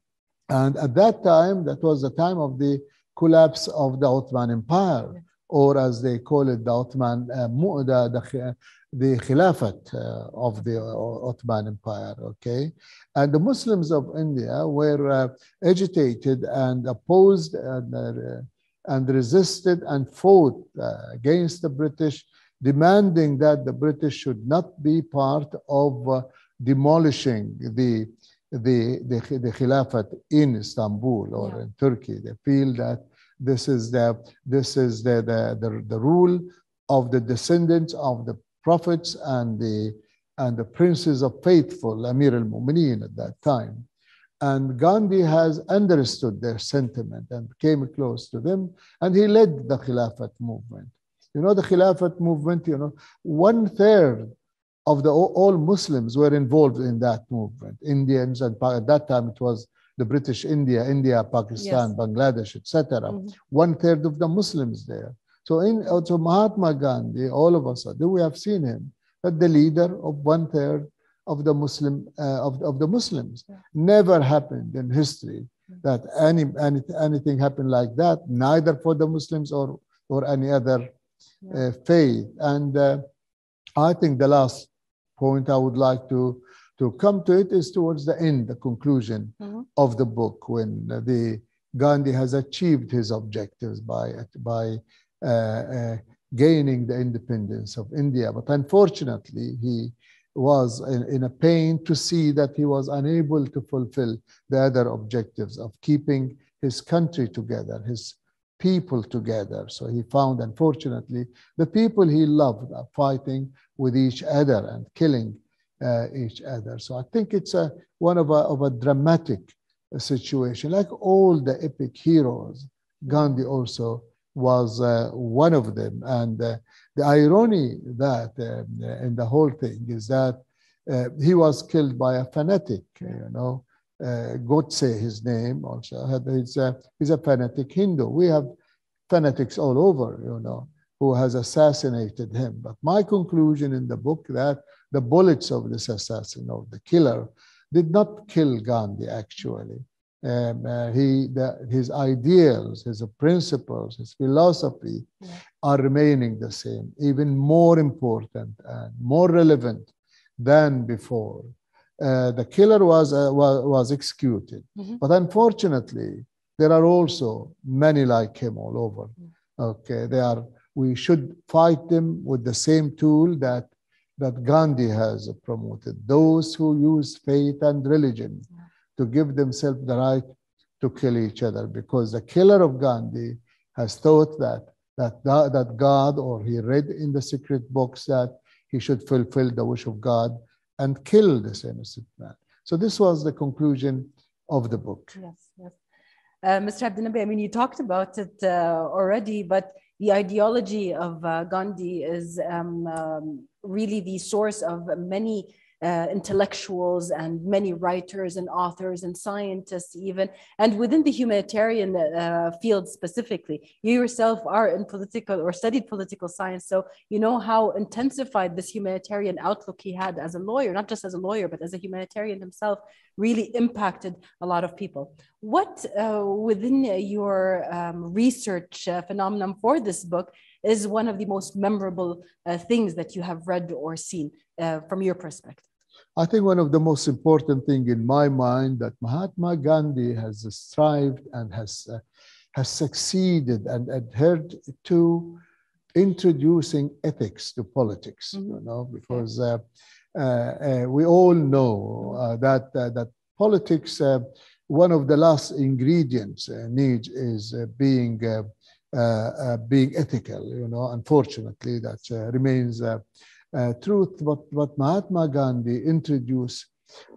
Speaker 4: And at that time, that was the time of the collapse of the Ottoman Empire, or as they call it, the Ottoman, uh, the, the, Khilafat uh, of the Ottoman Empire, okay? And the Muslims of India were uh, agitated and opposed and, uh, and resisted and fought uh, against the British, demanding that the British should not be part of uh, demolishing the, the, the, the Khilafat in Istanbul or
Speaker 1: Yeah.
Speaker 4: in Turkey. They feel that this is the, this is the, the, the, the rule of the descendants of the prophets and the, and the princes of faithful, Amir al-Mu'mineen at that time. And Gandhi has understood their sentiment and came close to them, and he led the Khilafat movement. You know, the Khilafat movement, you know, one third of the all Muslims were involved in that movement. Indians, and at that time it was the British India, India, Pakistan,
Speaker 1: Yes.
Speaker 4: Bangladesh, etc.
Speaker 1: Mhm.
Speaker 4: One third of the Muslims there. So in also Mahatma Gandhi, all of us, we have seen him, that the leader of one third of the Muslim uh, of, of the Muslims.
Speaker 1: Yeah.
Speaker 4: Never happened in history that any, any anything happened like that, neither for the Muslims or or any other uh, faith. And uh, I think the last point I would like to to come to it is towards the end, the conclusion
Speaker 1: Mhm.
Speaker 4: of the book, when the Gandhi has achieved his objectives by by uh, uh, gaining the independence of India. But unfortunately, he was in, in a pain to see that he was unable to fulfill the other objectives of keeping his country together, his people together. So he found, unfortunately, the people he loved are fighting with each other and killing uh, each other. So I think it's a one of a, of a dramatic situation. Like all the epic heroes, Gandhi also was uh, one of them. And uh, the irony that uh, in the whole thing is that uh, he was killed by a fanatic, you know. Uh, Godse, his name also, he's a, he's a fanatic Hindu. We have fanatics all over, you know, who has assassinated him. But my conclusion in the book that the bullets of this assassin, of the killer, did not kill Gandhi actually. Um, uh, he, the, his ideals, his principles, his philosophy
Speaker 1: Yeah.
Speaker 4: are remaining the same, even more important and more relevant than before. Uh, the killer was, uh, was, was executed,
Speaker 1: Mhm.
Speaker 4: but unfortunately, there are also many like him all over. Okay, they are. We should fight them with the same tool that that Gandhi has promoted. Those who use faith and religion to give themselves the right to kill each other, because the killer of Gandhi has thought that that that God, or he read in the secret books that he should fulfill the wish of God and kill this innocent man. So this was the conclusion of the book.
Speaker 1: Yes, yes. Uh, Mr. Abdulnabi, I mean, you talked about it uh, already, but the ideology of uh, Gandhi is um, um, really the source of many uh, intellectuals and many writers and authors and scientists even and within the humanitarian uh, field specifically. You yourself are in political or studied political science so you know how intensified this humanitarian outlook he had as a lawyer not just as a lawyer but as a humanitarian himself really impacted a lot of people. What uh, within your um, research uh, phenomenon for this book is one of the most memorable uh, things that you have read or seen uh, from your perspective
Speaker 4: I think one of the most important thing in my mind that Mahatma Gandhi has strived and has uh, has succeeded and adhered to introducing ethics to politics.
Speaker 1: Mhm.
Speaker 4: You know, because uh, uh, uh, we all know uh, that uh, that politics. Uh, one of the last ingredients uh, needs is uh, being being ethical. You know, unfortunately, that uh, remains. Uh, uh, truth, but, but Mahatma Gandhi introduced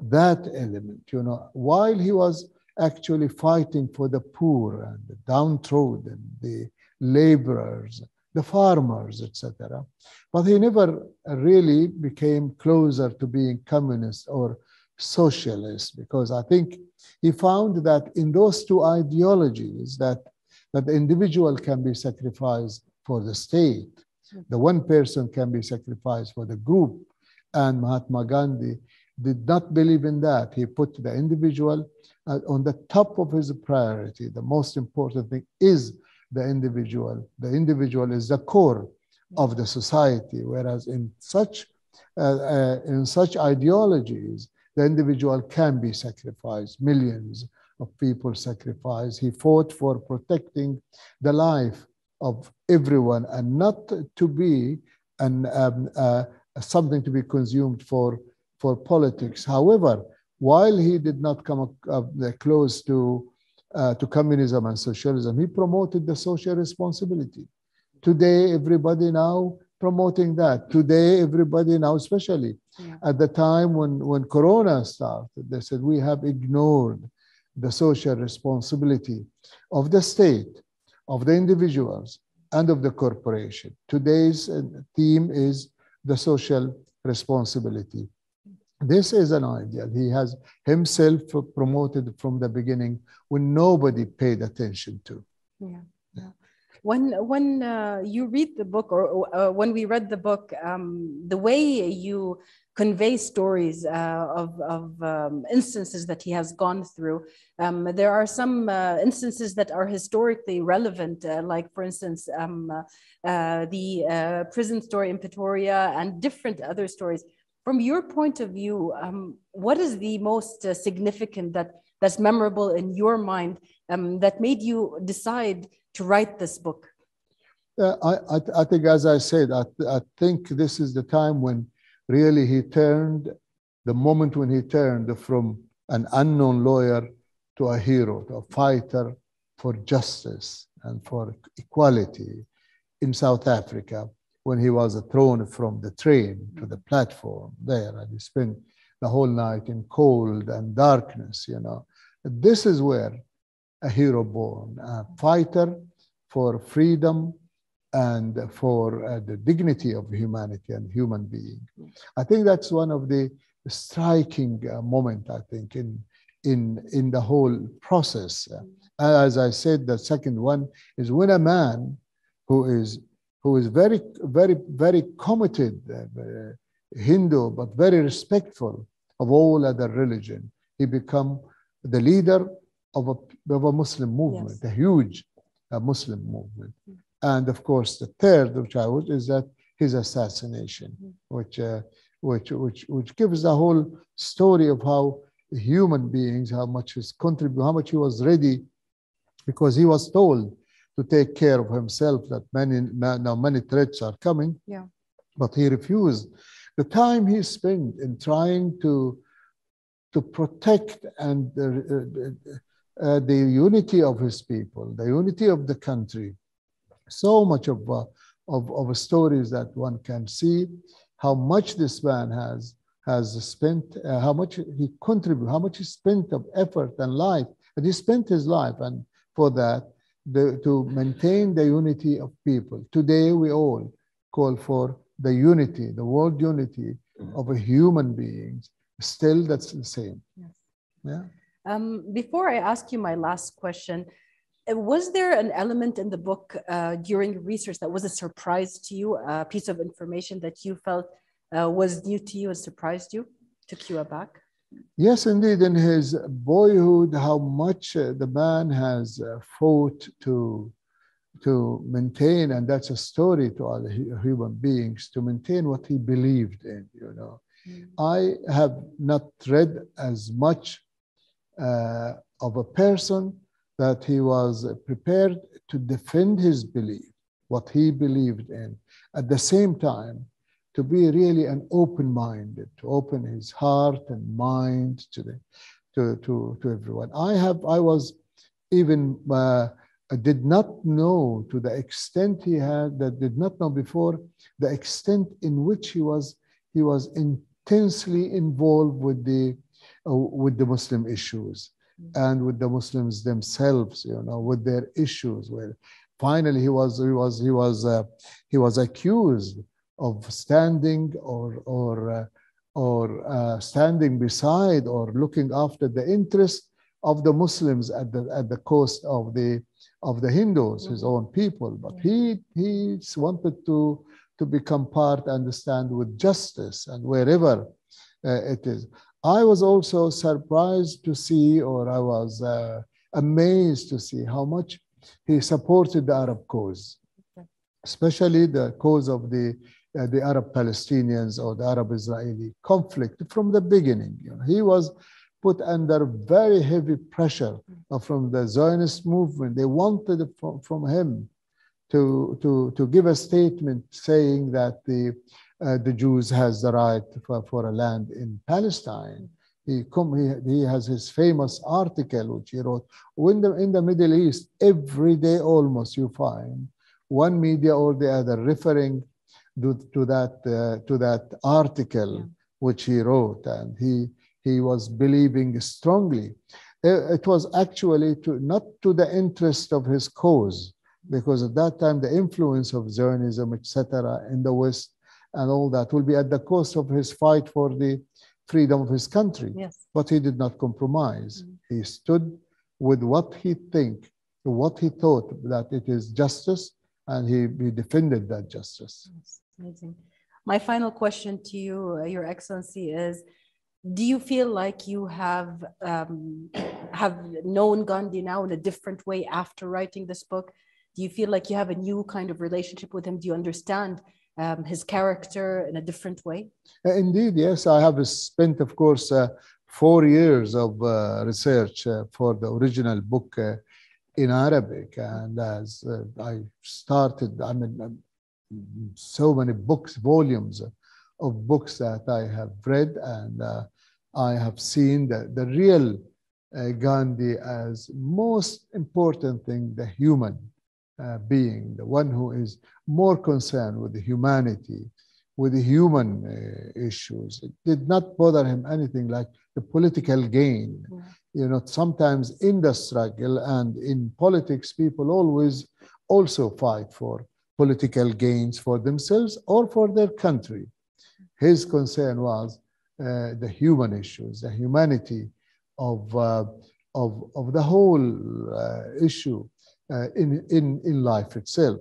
Speaker 4: that element, you know, while he was actually fighting for the poor and the downtrodden, the laborers, the farmers, etc. But he never really became closer to being communist or socialist because I think he found that in those two ideologies that, that the individual can be sacrificed for the state, the one person can be sacrificed for the group, and Mahatma Gandhi did not believe in that. He put the individual uh, on the top of his priority. The most important thing is the individual. The individual is the core of the society, whereas in such uh, uh, in such ideologies, the individual can be sacrificed. Millions of people sacrificed. He fought for protecting the life of everyone and not to be an, um, uh, something to be consumed for, for politics. However, while he did not come uh, close to, uh, to communism and socialism, he promoted the social responsibility. Today, everybody now promoting that. Today, everybody now, especially yeah. at the time when, when Corona started, they said we have ignored the social responsibility of the state, of the individuals, and of the corporation. Today's uh, theme is the social responsibility. This is an ideal he has himself promoted from the beginning when nobody paid attention to.
Speaker 1: Yeah. When, when uh, you read the book, or uh, when we read the book, um, the way you convey stories uh, of, of um, instances that he has gone through. Um, there are some uh, instances that are historically relevant, uh, like, for instance, um, uh, the prison story in Pretoria and different other stories from your point of view, um, what is the most uh, significant that that's memorable in your mind um, that made you decide to write this book?
Speaker 4: Uh, I, I, I, think, as I said, I, I think this is the time when really he turned, the moment when he turned from an unknown lawyer to a hero, to a fighter for justice and for equality in South Africa when he was thrown from the train to the platform there and he spent the whole night in cold and darkness you know. This is where a hero born a fighter for freedom and for uh, the dignity of humanity and human being i think that's one of the striking uh, moment i think in in in the whole process uh, as i said the second one is when a man who is who is very, very, very committed uh, Hindu, but very respectful of all other religion. He become the leader of a, of a Muslim movement, yes. a huge uh, Muslim movement. And of course, the third, which I would, is that his assassination, mm. which, uh, which, which, which gives the whole story of how human beings, how much his contribute, how much he was ready, because he was told to take care of himself that many now many threats are coming.
Speaker 1: Yeah.
Speaker 4: But he refused. The time he spent in trying to to protect and uh, uh, the unity of his people, the unity of the country, so much of uh, of, of stories that one can see how much this man has has spent, uh, how much he contributed, how much he spent of effort and life, and he spent his life, and for that the, to maintain the unity of people. Today, we all call for the unity, the world unity of human beings. Still, that's the same.
Speaker 1: Yes.
Speaker 4: Yeah.
Speaker 1: Um, before I ask you my last question, uh, was there an element in the book uh, during research that was a surprise to you, a piece of information that you felt uh, was new to you and surprised you, took you aback?
Speaker 4: Yes, indeed. In his boyhood, how much uh, the man has uh, fought to to maintain, and that's a story to all human beings, to maintain what he believed in. You know, mm. I have not read as much uh, of a person that he was prepared to defend his belief, what he believed in, at the same time to be really an open minded, to open his heart and mind to, the, to, to, to everyone. I have, I was even uh, did not know to the extent he had, that did not know before, the extent in which he was, he was intensely involved with the, uh, with the Muslim issues and with the Muslims themselves, you know, with their issues. Where finally he was, he was, he was, uh, he was accused of standing or, or, uh, or uh, standing beside or looking after the interest of the Muslims at the, at the cost of the, of the Hindus, his own people. But he, he wanted to, to become part and stand with justice and wherever uh, it is. I was also surprised to see, or I was uh, amazed to see how much he supported the Arab cause, especially the cause of the uh, the Arab Palestinians or the Arab Israeli conflict from the beginning. You know, he was put under very heavy pressure from the Zionist movement. They wanted from, from him to, to, to give a statement saying that the, uh, the Jews has the right for, for a land in Palestine. He, come, he, he has his famous article which he wrote. In the, in the Middle East, every day almost you find one media or the other referring to, to that uh, to that article yeah. which he wrote, and he he was believing strongly. It was actually to not to the interest of his cause, because at that time the influence of Zionism, etc., in the West and all that will be at the cost of his fight for the freedom of his country.
Speaker 1: Yes.
Speaker 4: But he did not compromise. Mm. He stood with what he think, what he thought that it is justice, and he, he defended that justice.
Speaker 1: Yes. Amazing. My final question to you, uh, Your Excellency, is do you feel like you have um, have known Gandhi now in a different way after writing this book? Do you feel like you have a new kind of relationship with him? Do you understand um, his character in a different way?
Speaker 4: Uh, indeed, yes. I have spent, of course, uh, four years of uh, research uh, for the original book uh, in Arabic. And as I started, I mean, so many books, volumes of books that I have read, and uh, I have seen the, the real uh, Gandhi as most important thing, the human uh, being, the one who is more concerned with the humanity, with the human uh, issues. It did not bother him anything like the political gain. Yeah. You know, sometimes in the struggle and in politics, people always also fight for political gains for themselves or for their country. His concern was uh, the human issues, the humanity of, uh, of, of the whole uh, issue uh, in, in, in life itself.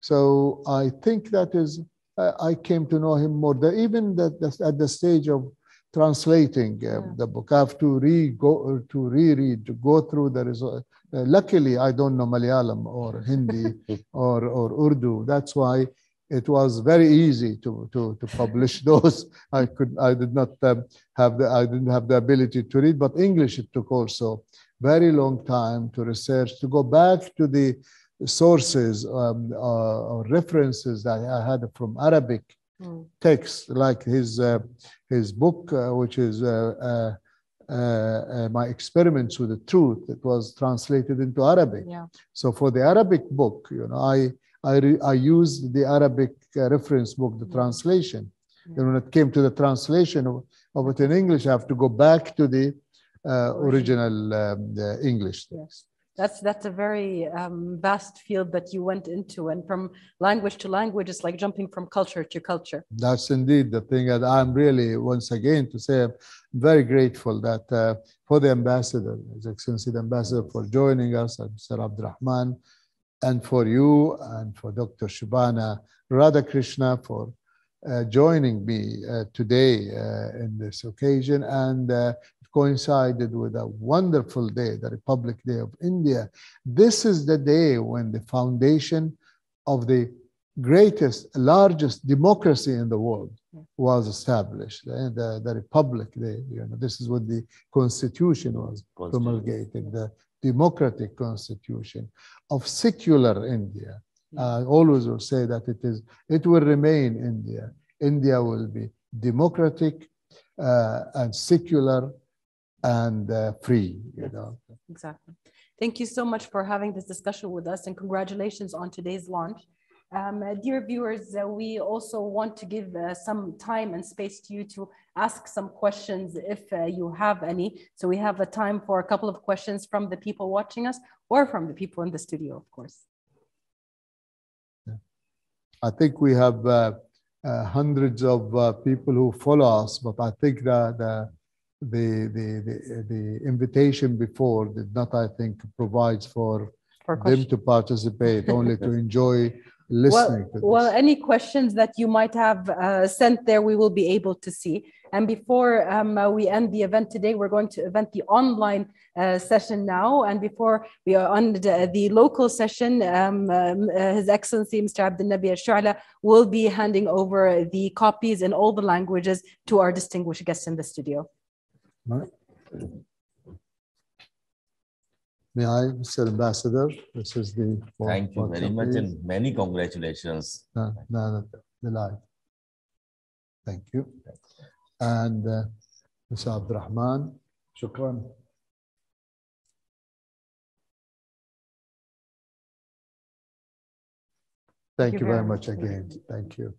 Speaker 4: So I think that is, uh, I came to know him more, the, even the, the, at the stage of translating uh, yeah. the book. I have to re go to reread, to go through the result. Uh, luckily, I don't know Malayalam or Hindi <laughs> or, or Urdu. That's why it was very easy to, to, to publish <laughs> those. I could I did not um, have the I didn't have the ability to read, but English it took also very long time to research to go back to the sources um, uh, or references that I had from Arabic mm. texts, like his uh, his book, uh, which is uh, uh, uh, my experiments with the truth. It was translated into Arabic.
Speaker 1: Yeah.
Speaker 4: So for the Arabic book, you know, I I, re, I used the Arabic uh, reference book, the yeah. translation. Yeah. And when it came to the translation of, of, it in English, I have to go back to the original um, English.
Speaker 1: Yes. that's that's a very um, vast field that you went into and from language to language it's like jumping from culture to culture.
Speaker 4: That's indeed the thing and i'm really once again to say i'm very grateful that uh, for the ambassador his excellency the ambassador for joining us and mr abdurrahman and for you and for dr shobhana radhakrishna for uh, joining me uh, today uh, in this occasion. And uh, coincided with a wonderful day, the Republic Day of India. This is the day when the foundation of the greatest, largest democracy in the world was established. The, the, the Republic Day, you know, this is what the Constitution was promulgated, the democratic constitution of secular India. I always will say that it is, it will remain India. India will be democratic uh, and secular and uh, free, you know.
Speaker 1: Exactly. Thank you so much for having this discussion with us and congratulations on today's launch. Um, uh, dear viewers, uh, we also want to give uh, some time and space to you to ask some questions if uh, you have any. So we have a time for a couple of questions from the people watching us or from the people in the studio, of course.
Speaker 4: I think we have uh, uh, hundreds of uh, people who follow us, but I think that the, the, the, the, the invitation before did not, I think, provides for
Speaker 1: For
Speaker 4: them to participate, only to <laughs> enjoy listening to
Speaker 1: Well, well, any questions that you might have uh, sent there, we will be able to see. And before um, uh, we end the event today, we're going to event the online uh, session now. And before we are on the, the local session, um, um, uh, His Excellency Mr. Abdel Nabi Al-Shu'ala will be handing over the copies in all the languages to our distinguished guests in the studio. Right.
Speaker 4: May I, Mr. Ambassador, this is the.
Speaker 3: Thank you very much and many congratulations.
Speaker 4: No, no, no, delight. Thank you. And uh, Mr. Abdurrahman,
Speaker 2: shukran.
Speaker 4: Thank
Speaker 1: you
Speaker 4: very
Speaker 1: much
Speaker 4: again. Thank you.